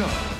show.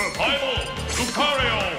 Survival Lucario.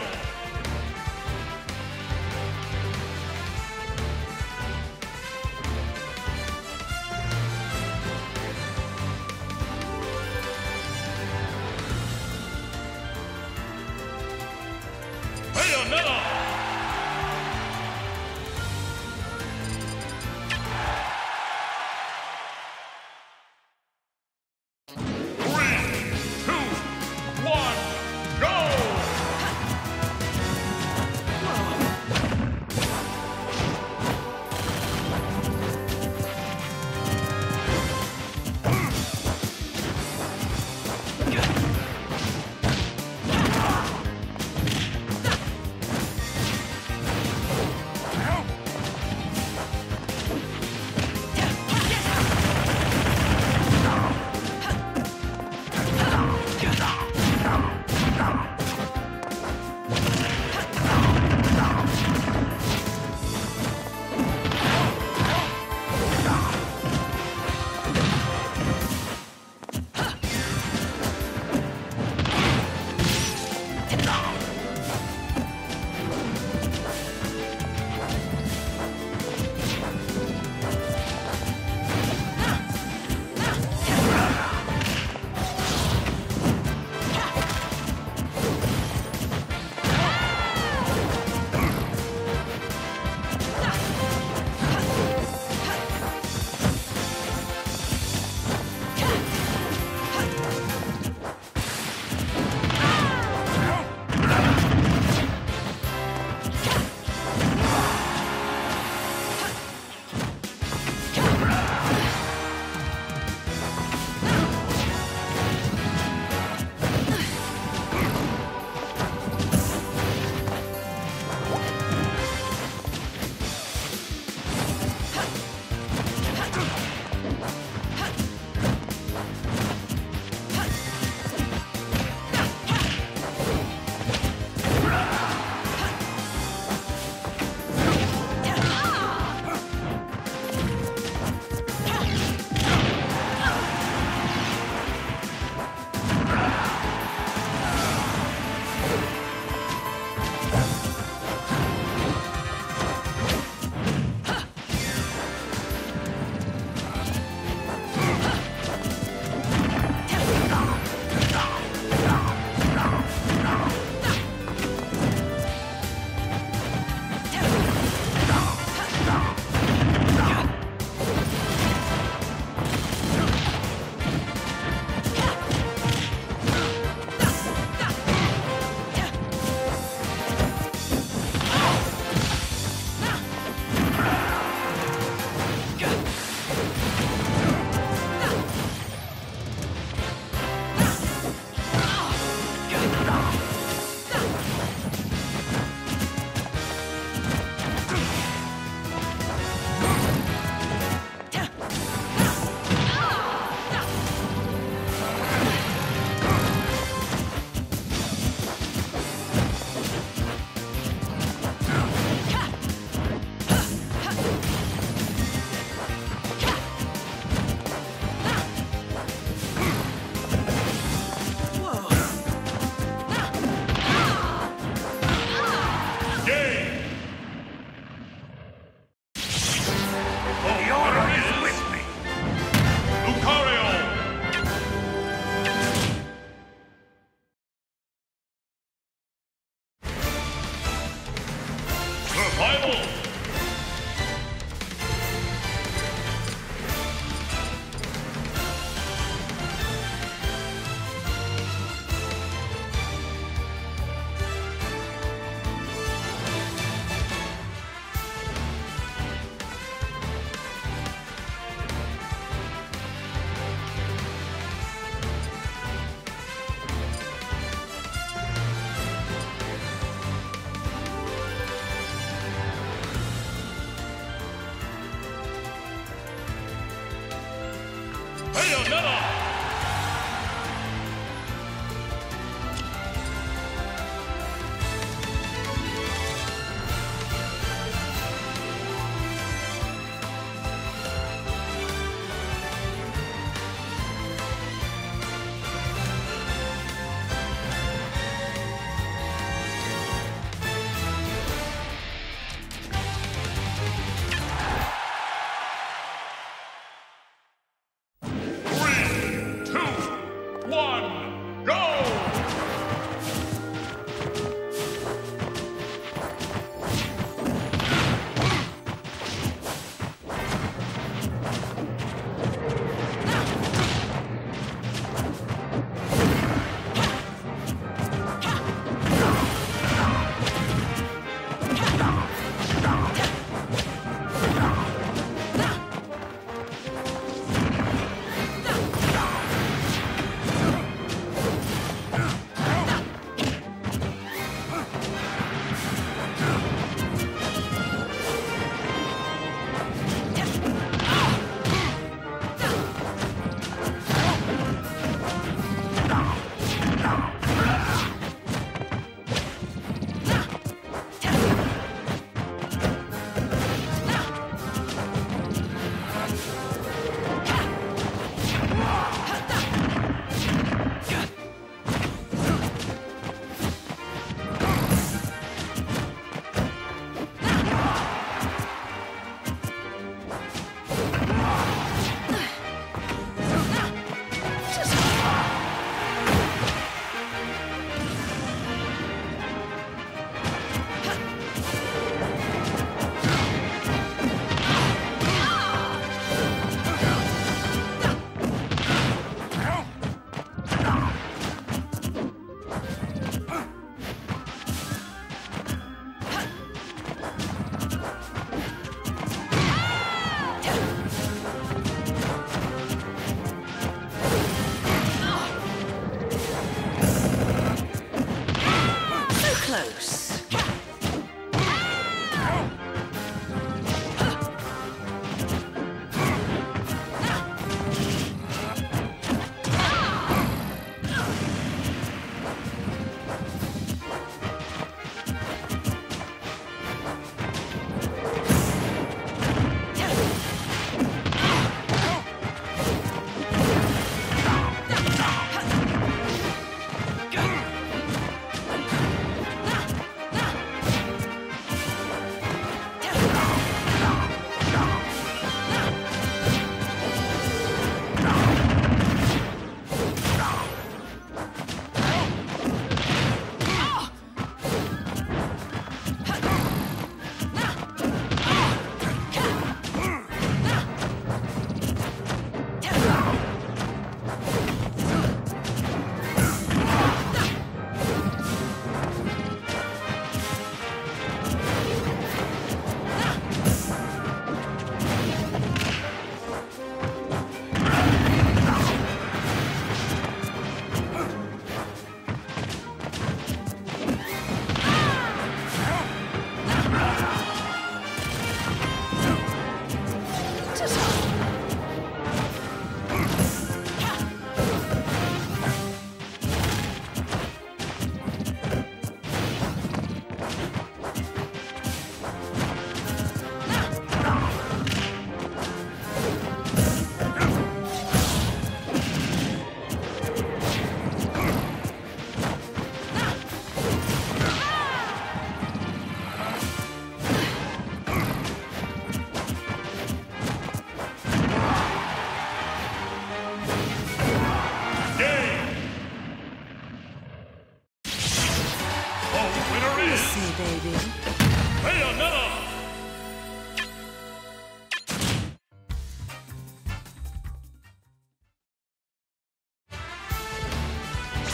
the middle.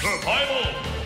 survival.